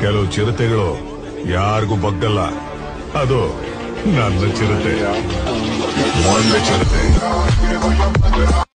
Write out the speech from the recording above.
ಕೆಲವು ಚಿರತೆಗಳು ಯಾರಿಗೂ ಬಗ್ಗಲ್ಲ. ಅದು ನನ್ನ ಚಿರತೆ. ಮೊನ್ನೆ ಚಿರತೆ.